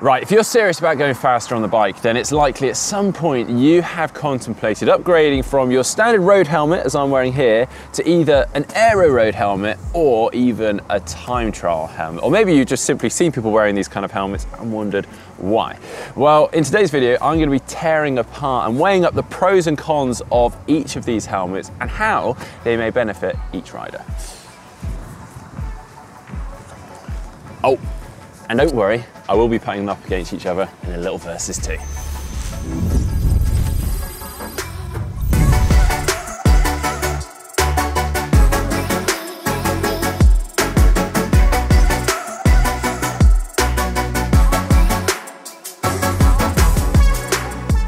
Right, if you're serious about going faster on the bike, then it's likely at some point you have contemplated upgrading from your standard road helmet, as I'm wearing here, to either an aero road helmet or even a time trial helmet. Or maybe you've just simply seen people wearing these kind of helmets and wondered why. Well, in today's video, I'm gonna be tearing apart and weighing up the pros and cons of each of these helmets and how they may benefit each rider. Oh, and don't worry, I will be putting them up against each other in a little versus too.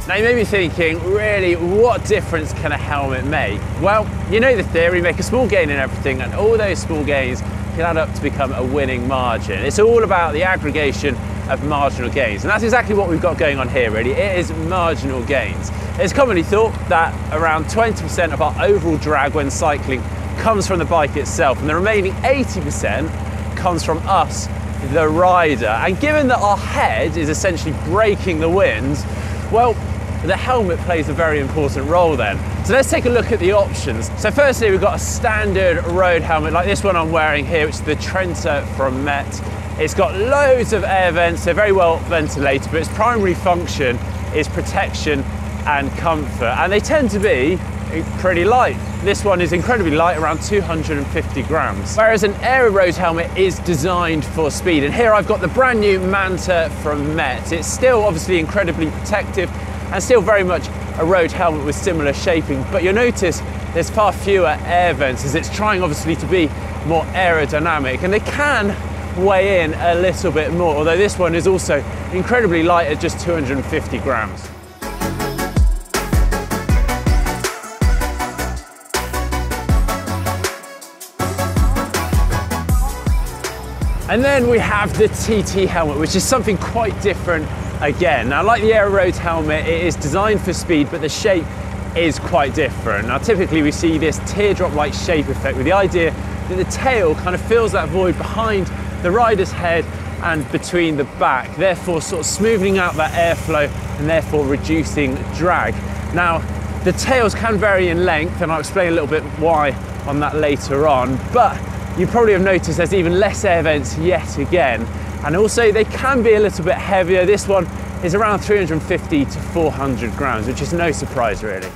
Now you may be thinking, really, what difference can a helmet make? Well, you know the theory, make a small gain in everything and all those small gains can add up to become a winning margin. It's all about the aggregation of marginal gains. And that's exactly what we've got going on here, really. It is marginal gains. It's commonly thought that around 20% of our overall drag when cycling comes from the bike itself, and the remaining 80% comes from us, the rider. And given that our head is essentially breaking the wind, well, the helmet plays a very important role then. So let's take a look at the options. So firstly, we've got a standard road helmet like this one I'm wearing here, which is the Trenta from Met. It's got loads of air vents, they're very well ventilated, but its primary function is protection and comfort. And they tend to be pretty light. This one is incredibly light, around 250 grams. Whereas an aero road helmet is designed for speed. And here I've got the brand new Manta from Met. It's still obviously incredibly protective and still very much a road helmet with similar shaping, but you'll notice there's far fewer air vents as it's trying obviously to be more aerodynamic and they can weigh in a little bit more, although this one is also incredibly light at just 250 grams. And then we have the TT helmet, which is something quite different again. Now, like the Aero Road helmet, it is designed for speed, but the shape is quite different. Now, typically we see this teardrop-like shape effect with the idea that the tail kind of fills that void behind the rider's head and between the back, therefore sort of smoothing out that airflow and therefore reducing drag. Now, the tails can vary in length, and I'll explain a little bit why on that later on, but you probably have noticed there's even less air vents yet again. And also they can be a little bit heavier. This one is around 350 to 400 grams, which is no surprise really.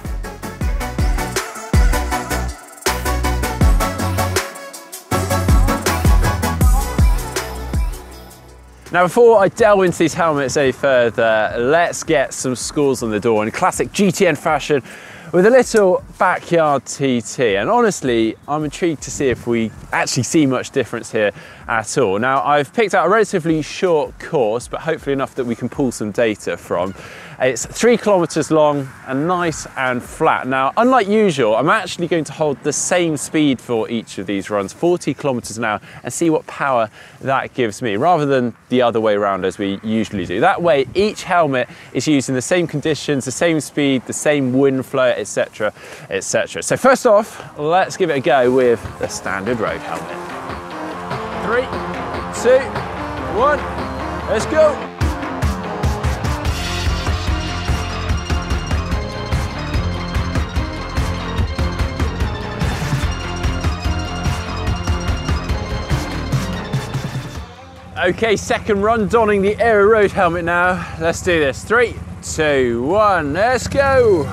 Now before I delve into these helmets any further, let's get some scores on the door in classic GTN fashion with a little backyard TT. And honestly, I'm intrigued to see if we actually see much difference here at all. Now, I've picked out a relatively short course, but hopefully enough that we can pull some data from. It's three kilometers long and nice and flat. Now, unlike usual, I'm actually going to hold the same speed for each of these runs, 40 kilometers an hour, and see what power that gives me, rather than the other way around as we usually do. That way, each helmet is used in the same conditions, the same speed, the same wind flow, etc., etc. So first off, let's give it a go with the standard road helmet. Three, two, one, let's go. Okay, second run, donning the Aero Road helmet now. Let's do this. Three, two, one, let's go.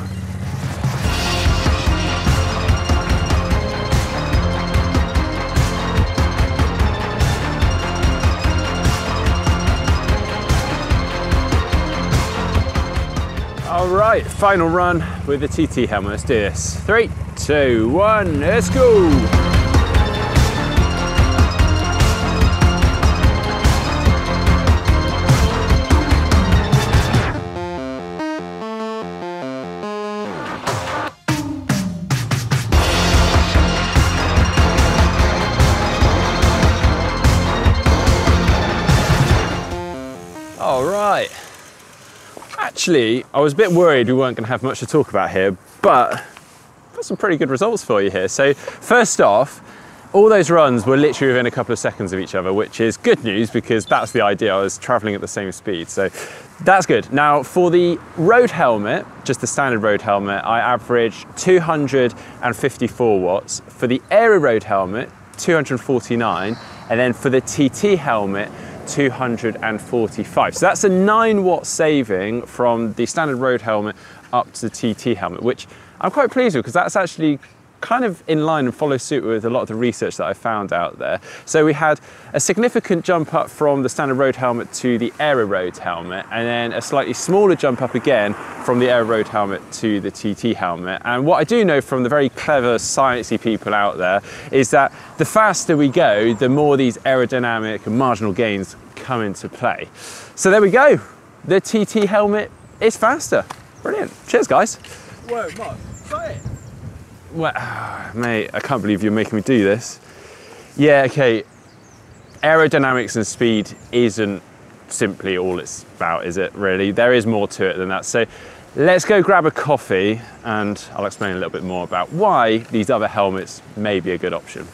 All right, final run with the TT helmet. Let's do this. Three, two, one, let's go. Actually, I was a bit worried we weren't going to have much to talk about here, but got some pretty good results for you here. So first off, all those runs were literally within a couple of seconds of each other, which is good news because that's the idea. I was traveling at the same speed. So that's good. Now for the road helmet, just the standard road helmet, I averaged 254 watts. For the Aero road helmet, 249. And then for the TT helmet, 245. So that's a 9 watt saving from the standard road helmet up to the TT helmet, which I'm quite pleased with because that's actually kind of in line and follow suit with a lot of the research that I found out there. So we had a significant jump up from the standard road helmet to the Aero Road helmet, and then a slightly smaller jump up again from the Aero Road helmet to the TT helmet. And what I do know from the very clever sciencey people out there is that the faster we go, the more these aerodynamic and marginal gains come into play. So there we go. The TT helmet is faster. Brilliant. Cheers, guys. Whoa, Mark, try it. Well, mate, I can't believe you're making me do this. Yeah, okay. Aerodynamics and speed isn't simply all it's about, is it, really? There is more to it than that. So let's go grab a coffee and I'll explain a little bit more about why these other helmets may be a good option.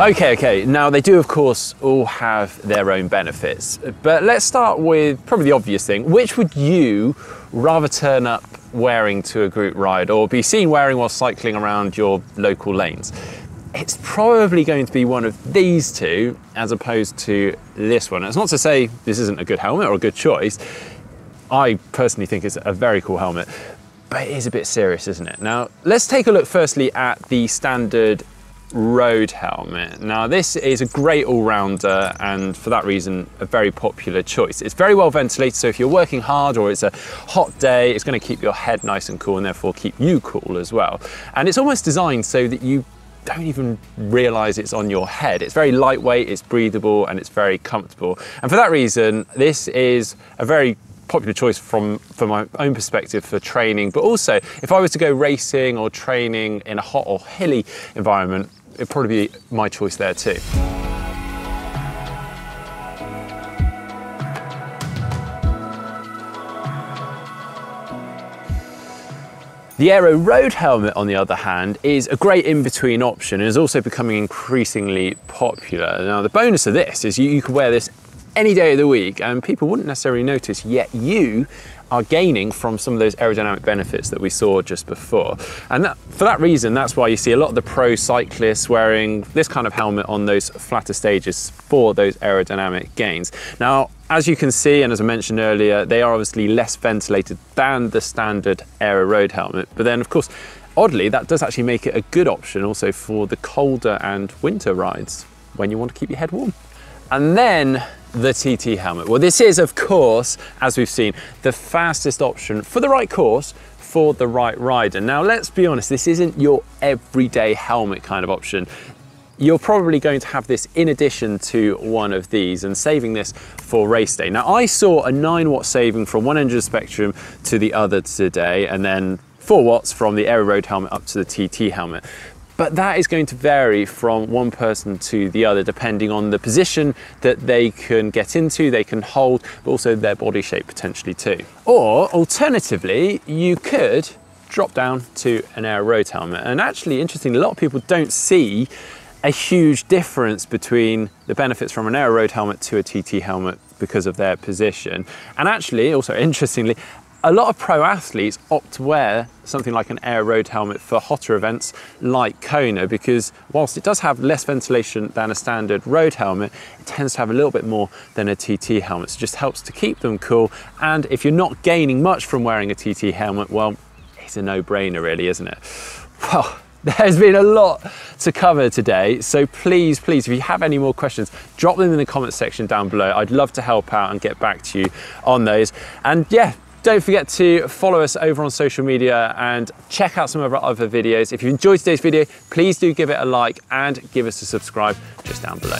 Okay, okay. Now they do, of course, all have their own benefits. But let's start with probably the obvious thing. Which would you rather turn up wearing to a group ride or be seen wearing while cycling around your local lanes? It's probably going to be one of these two as opposed to this one. It's not to say this isn't a good helmet or a good choice. I personally think it's a very cool helmet, but it is a bit serious, isn't it? Now, let's take a look firstly at the standard road helmet. Now this is a great all-rounder and for that reason a very popular choice. It's very well ventilated so if you're working hard or it's a hot day it's going to keep your head nice and cool and therefore keep you cool as well. And it's almost designed so that you don't even realize it's on your head. It's very lightweight, it's breathable and it's very comfortable. And for that reason this is a very popular choice from from my own perspective for training but also if I was to go racing or training in a hot or hilly environment it'd probably be my choice there too. The Aero Road helmet, on the other hand, is a great in-between option and is also becoming increasingly popular. Now, the bonus of this is you, you can wear this any day of the week and people wouldn't necessarily notice, yet you are gaining from some of those aerodynamic benefits that we saw just before. And that, for that reason, that's why you see a lot of the pro cyclists wearing this kind of helmet on those flatter stages for those aerodynamic gains. Now, as you can see, and as I mentioned earlier, they are obviously less ventilated than the standard Aero Road helmet. But then, of course, oddly, that does actually make it a good option also for the colder and winter rides when you want to keep your head warm. And then the TT helmet. Well, this is, of course, as we've seen, the fastest option for the right course for the right rider. Now, let's be honest, this isn't your everyday helmet kind of option. You're probably going to have this in addition to one of these and saving this for race day. Now, I saw a 9 watt saving from one end of the spectrum to the other today, and then 4 watts from the Aero Road helmet up to the TT helmet but that is going to vary from one person to the other depending on the position that they can get into, they can hold, but also their body shape potentially too. Or alternatively, you could drop down to an Aero Road helmet. And actually, interestingly, a lot of people don't see a huge difference between the benefits from an Aero Road helmet to a TT helmet because of their position. And actually, also interestingly, a lot of pro athletes opt to wear something like an Aero Road helmet for hotter events like Kona because whilst it does have less ventilation than a standard road helmet, it tends to have a little bit more than a TT helmet. So it just helps to keep them cool. And if you're not gaining much from wearing a TT helmet, well, it's a no-brainer really, isn't it? Well, there's been a lot to cover today, so please, please, if you have any more questions, drop them in the comments section down below. I'd love to help out and get back to you on those. And yeah, don't forget to follow us over on social media and check out some of our other videos. If you enjoyed today's video, please do give it a like and give us a subscribe just down below.